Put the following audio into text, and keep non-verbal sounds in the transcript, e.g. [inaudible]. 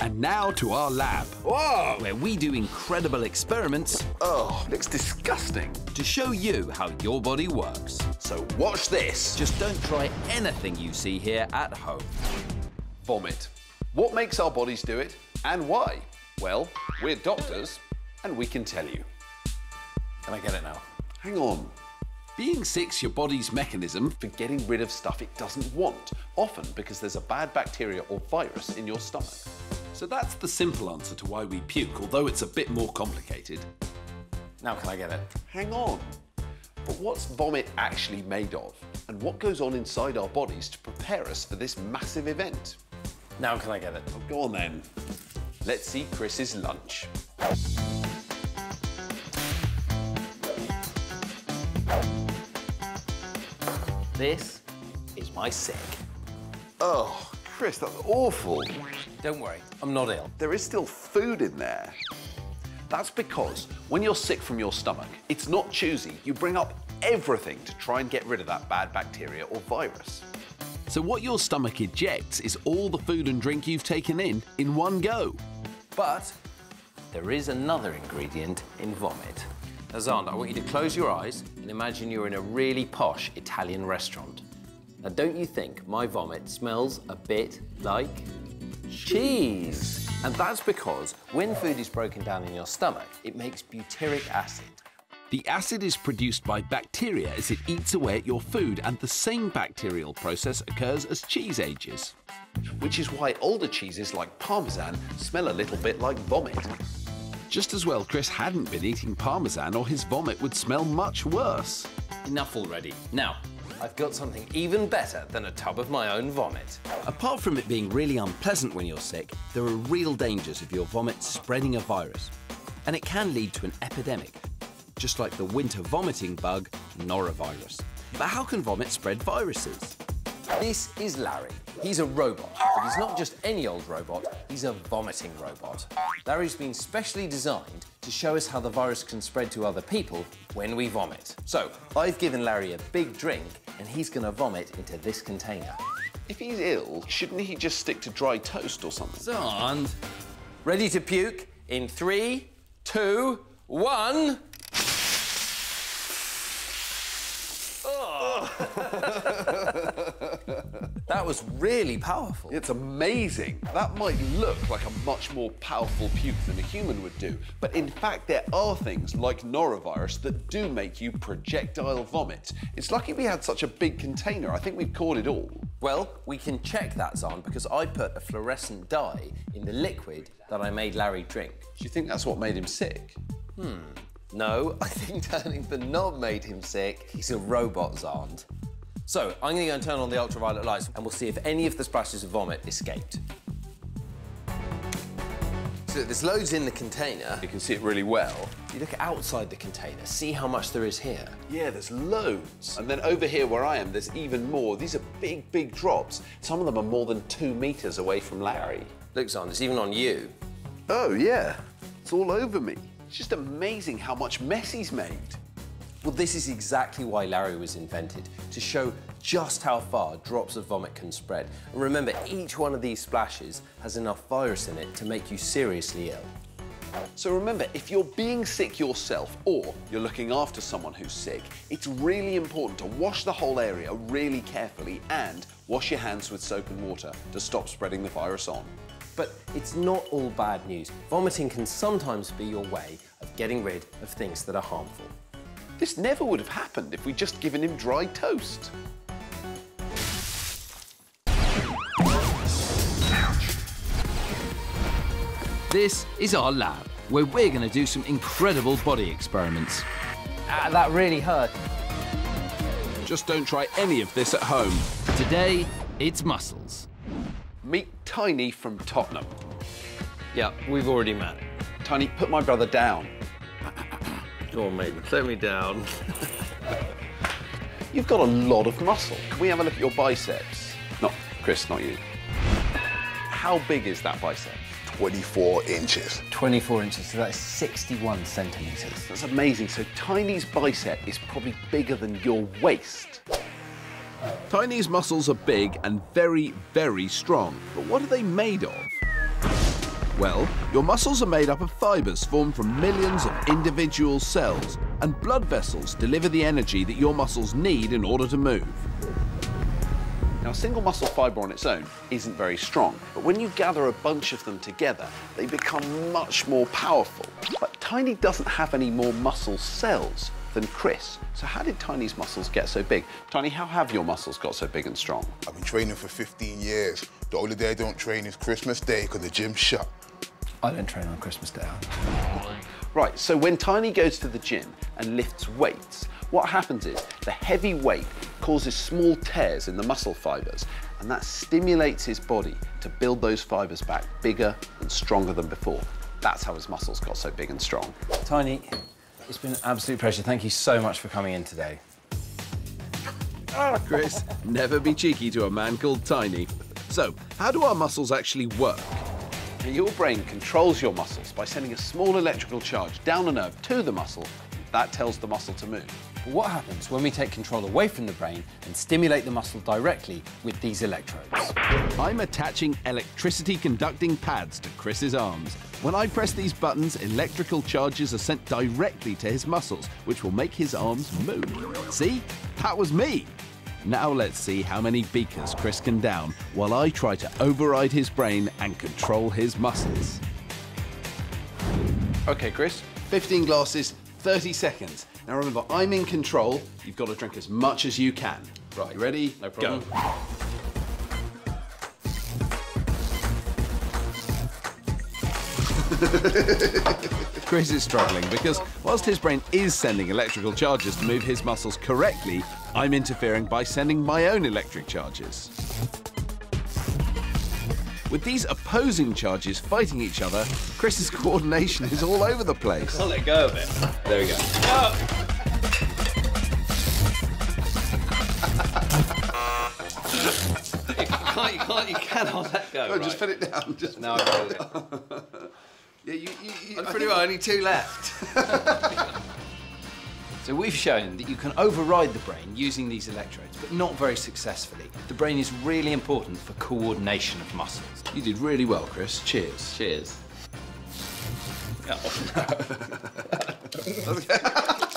And now to our lab, Whoa! where we do incredible experiments Oh, looks disgusting. to show you how your body works. So watch this. Just don't try anything you see here at home. Vomit. What makes our bodies do it and why? Well, we're doctors and we can tell you. Can I get it now? Hang on. Being sick's your body's mechanism For getting rid of stuff it doesn't want, often because there's a bad bacteria or virus in your stomach. So that's the simple answer to why we puke, although it's a bit more complicated. Now can I get it? Hang on. But what's vomit actually made of? And what goes on inside our bodies to prepare us for this massive event? Now can I get it? Oh, Go on then. Let's see Chris's lunch. This is my sick. Oh, Chris, that's awful. Don't worry, I'm not ill. There is still food in there. That's because when you're sick from your stomach, it's not choosy. You bring up everything to try and get rid of that bad bacteria or virus. So what your stomach ejects is all the food and drink you've taken in in one go. But there is another ingredient in vomit. Now, Xander, I want you to close your eyes and imagine you're in a really posh Italian restaurant. Now, don't you think my vomit smells a bit like cheese? And that's because when food is broken down in your stomach, it makes butyric acid. The acid is produced by bacteria as it eats away at your food, and the same bacterial process occurs as cheese ages. Which is why older cheeses like Parmesan smell a little bit like vomit. Just as well Chris hadn't been eating parmesan, or his vomit would smell much worse. Enough already. Now, I've got something even better than a tub of my own vomit. Apart from it being really unpleasant when you're sick, there are real dangers of your vomit spreading a virus. And it can lead to an epidemic, just like the winter vomiting bug, norovirus. But how can vomit spread viruses? This is Larry. He's a robot, but he's not just any old robot, he's a vomiting robot. Larry's been specially designed to show us how the virus can spread to other people when we vomit. So, I've given Larry a big drink, and he's gonna vomit into this container. If he's ill, shouldn't he just stick to dry toast or something? Xand. Ready to puke in three, two, one. Oh. [laughs] that was really powerful. It's amazing. That might look like a much more powerful puke than a human would do, but in fact, there are things like norovirus that do make you projectile vomit. It's lucky we had such a big container. I think we've caught it all. Well, we can check that, Xand, because I put a fluorescent dye in the liquid that I made Larry drink. Do you think that's what made him sick? Hmm. No, [laughs] I think turning the knob made him sick. He's a robot, Xand. So, I'm going to go and turn on the ultraviolet lights and we'll see if any of the splashes of vomit escaped. So there's loads in the container. You can see it really well. You look outside the container, see how much there is here. Yeah, there's loads. And then over here where I am, there's even more. These are big, big drops. Some of them are more than two meters away from Larry. Look, Xand, it's even on you. Oh, yeah. It's all over me. It's just amazing how much mess he's made. Well, this is exactly why Larry was invented, to show just how far drops of vomit can spread. And remember, each one of these splashes has enough virus in it to make you seriously ill. So remember, if you're being sick yourself or you're looking after someone who's sick, it's really important to wash the whole area really carefully and wash your hands with soap and water to stop spreading the virus on. But it's not all bad news. Vomiting can sometimes be your way of getting rid of things that are harmful. This never would have happened if we'd just given him dry toast. This is our lab, where we're going to do some incredible body experiments. Ah, that really hurt. Just don't try any of this at home. Today, it's muscles. Meet Tiny from Tottenham. Yeah, we've already met. Tiny, put my brother down. Go on, mate, slow me down. [laughs] You've got a lot of muscle. Can we have a look at your biceps? Not Chris, not you. How big is that bicep? 24 inches. 24 inches, so that's 61 centimetres. That's amazing. So Tiny's bicep is probably bigger than your waist. Tiny's muscles are big and very, very strong. But what are they made of? Well, your muscles are made up of fibers formed from millions of individual cells, and blood vessels deliver the energy that your muscles need in order to move. Now, a single muscle fibre on its own isn't very strong, but when you gather a bunch of them together, they become much more powerful. But Tiny doesn't have any more muscle cells than Chris. So how did Tiny's muscles get so big? Tiny, how have your muscles got so big and strong? I've been training for 15 years. The only day I don't train is Christmas Day because the gym's shut. I don't train on Christmas Day. Right, so when Tiny goes to the gym and lifts weights, what happens is the heavy weight causes small tears in the muscle fibers, and that stimulates his body to build those fibers back bigger and stronger than before. That's how his muscles got so big and strong. Tiny, it's been an absolute pleasure. Thank you so much for coming in today. Ah, Chris, never be cheeky to a man called Tiny. So, how do our muscles actually work? Your brain controls your muscles by sending a small electrical charge down a nerve to the muscle. That tells the muscle to move. But what happens when we take control away from the brain and stimulate the muscle directly with these electrodes? I'm attaching electricity conducting pads to Chris's arms. When I press these buttons, electrical charges are sent directly to his muscles, which will make his arms move. See? That was me. Now let's see how many beakers Chris can down while I try to override his brain and control his muscles. Okay, Chris, 15 glasses, 30 seconds. Now remember, I'm in control. You've got to drink as much as you can. Right, you ready? No problem. Go. [laughs] Chris is struggling because whilst his brain is sending electrical charges to move his muscles correctly, I'm interfering by sending my own electric charges. With these opposing charges fighting each other, Chris's coordination is all over the place. I'll let go of it. There we go. you can't, you can't, you cannot let go. [laughs] No, just put it down. Just No, I got it. [laughs] Yeah, you, you, you, I'm pretty well, only two left. [laughs] So we've shown that you can override the brain using these electrodes, but not very successfully. The brain is really important for coordination of muscles. You did really well, Chris. Cheers. Cheers. Oh, [laughs]